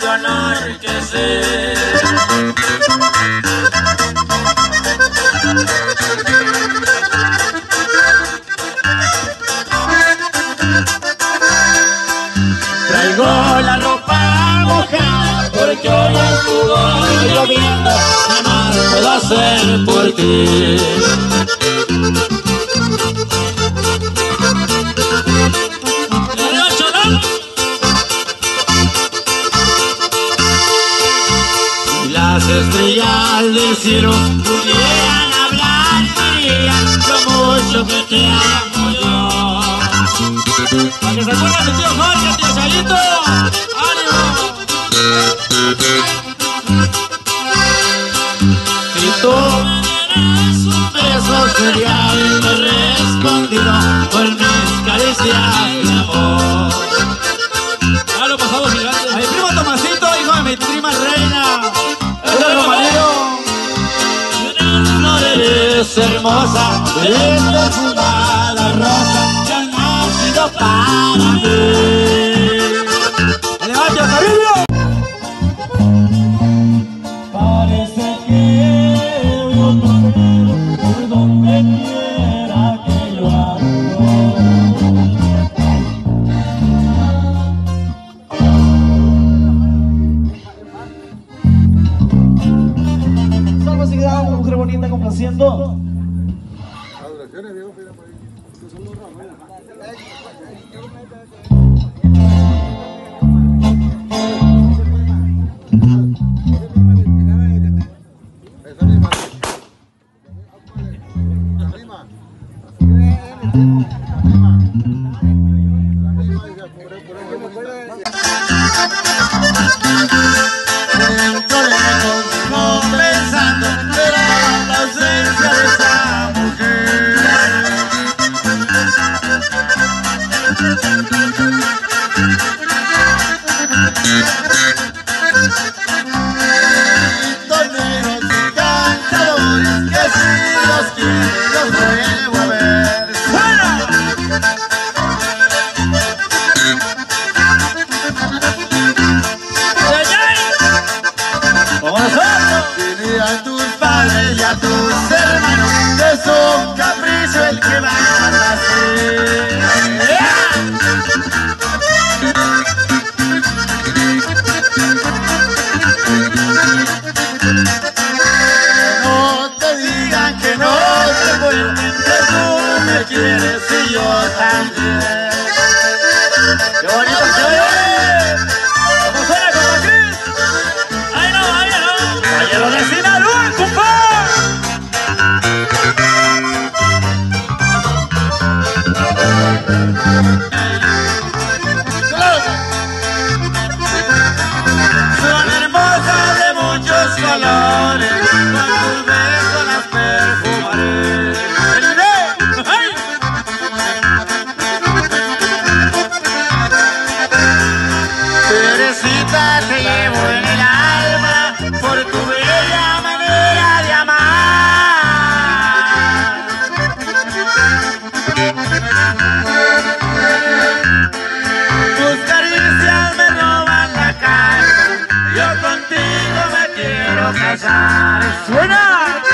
llegado a enriquecer. Traigo la ropa mojada porque hoy estuvo lloviendo, nada más puedo hacer por ti. las estrellas del cielo pudieran hablar, dirían lo mucho que te amo yo. es hermosa, es perfumada rosa que ha nacido para mí. diciendo? quieres y yo también. ¡Qué bonito se oye! ¡Cómo suena, compa Cris! ¡Ahí no, ahí no! ¡Ahí lo vecina! César suena.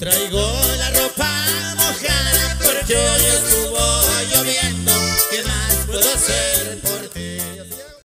Traigo la ropa